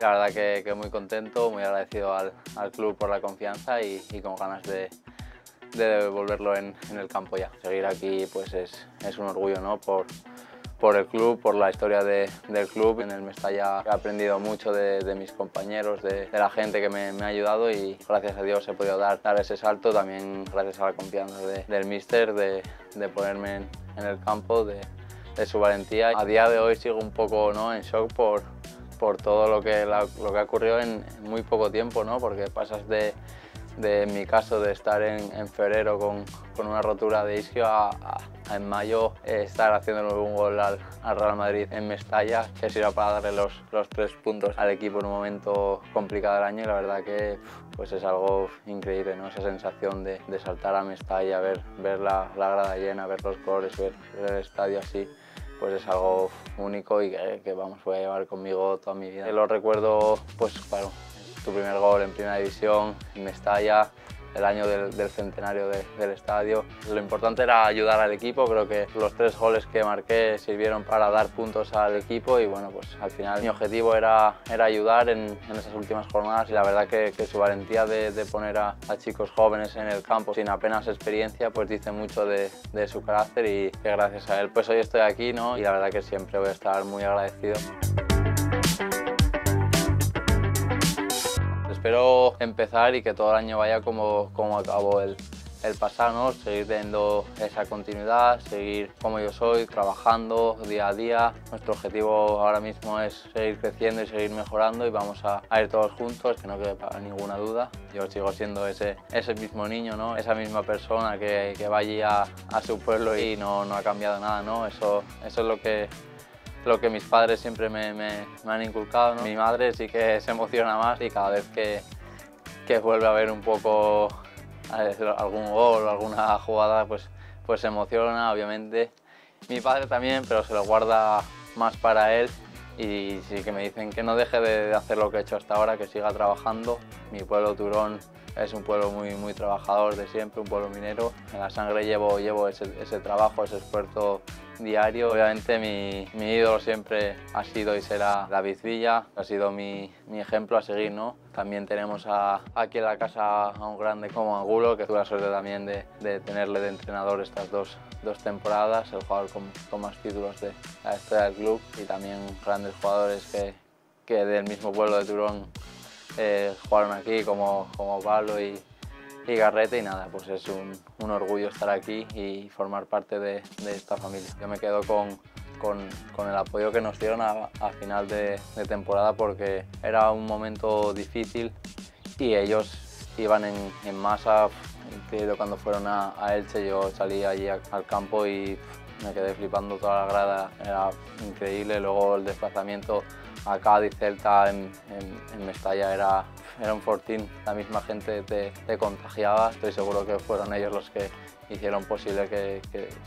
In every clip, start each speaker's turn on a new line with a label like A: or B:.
A: La verdad que, muy contento, muy agradecido al, al club por la confianza y, con ganas de, de devolverlo en, el campo ya. Seguir aquí pues es, es un orgullo ¿no? por, por el club, por la historia de, del club. En el Mestalla he aprendido mucho de, mis compañeros, de, la gente que me, me, ha ayudado y gracias a Dios he podido dar, dar ese salto, también gracias a la confianza del míster, de, ponerme en, en, el campo, de, su valentía. A día de hoy sigo un poco ¿no? en shock por, por todo lo que, la, lo que ha ocurrido en, muy poco tiempo, ¿no? porque pasas de, de mi caso de estar en, en febrero con, con, una rotura de isquio a, en mayo eh, estar haciendo un gol al, al, Real Madrid en Mestalla, que sirva para darle los, los, tres puntos al equipo en un momento complicado del año y la verdad que pues es algo increíble, ¿no? esa sensación de, de saltar a Mestalla, ver, ver la, la, grada llena, ver los colores, ver el estadio así pues es algo único y que, vamos, voy a llevar conmigo toda mi vida. Lo recuerdo, pues claro, tu primer gol en Primera División, en Mestalla, el año del, centenario de, del estadio. Lo importante era ayudar al equipo, creo que los tres goles que marqué sirvieron para dar puntos al equipo y bueno, pues al final mi objetivo era, ayudar en, esas últimas jornadas y la verdad que, su valentía de, poner a, a, chicos jóvenes en el campo sin apenas experiencia pues dice mucho de, de, su carácter y que gracias a él pues hoy estoy aquí ¿no? y la verdad que siempre voy a estar muy agradecido. Espero empezar y que todo el año vaya como, como acabó el, el pasado, ¿no? seguir teniendo esa continuidad, seguir como yo soy, trabajando día a día. Nuestro objetivo ahora mismo es seguir creciendo y seguir mejorando y vamos a, ir todos juntos, que no quede para ninguna duda. Yo sigo siendo ese, ese mismo niño, ¿no? esa misma persona que, que va allí a, a, su pueblo y no, no ha cambiado nada. ¿no? Eso, eso es lo que, lo que mis padres siempre me, me, me han inculcado. ¿no? Mi madre sí que se emociona más y cada vez que, que vuelve a ver un poco algún gol o alguna jugada, pues, pues se emociona, obviamente. Mi padre también, pero se lo guarda más para él y sí que me dicen que no deje de hacer lo que he hecho hasta ahora, que siga trabajando. Mi pueblo Turón es un pueblo muy, muy trabajador de siempre, un pueblo minero. En la sangre llevo, llevo ese, ese trabajo, ese esfuerzo diario. Obviamente mi, mi, ídolo siempre ha sido y será David Villa, ha sido mi, mi ejemplo a seguir. ¿no? También tenemos a, aquí en la casa a un grande como Angulo, que tuve la suerte también de, de tenerle de entrenador estas dos, dos temporadas, el jugador con, con, más títulos de la historia del club y también grandes jugadores que, que del mismo pueblo de Turón eh, jugaron aquí como, como Pablo y, y Garrete y nada, pues es un, un, orgullo estar aquí y formar parte de, de esta familia. Yo me quedo con, con, con, el apoyo que nos dieron a, a final de, de, temporada porque era un momento difícil y ellos iban en, en masa. Cuando fueron a, a, Elche yo salí allí al campo y me quedé flipando toda la grada, era increíble. Luego el desplazamiento acá de Celta en, Mestalla era, era, un fortín, la misma gente te, contagiaba, estoy seguro que fueron ellos los que hicieron posible que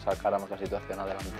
A: sacáramos la situación adelante.